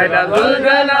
मेरा दुल्हना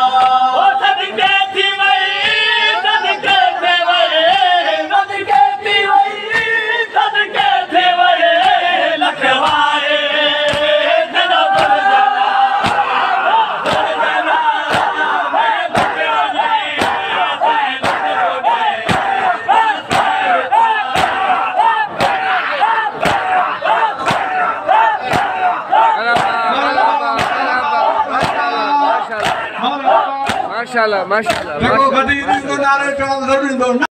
जा माशाल्लाह माशाल्लाह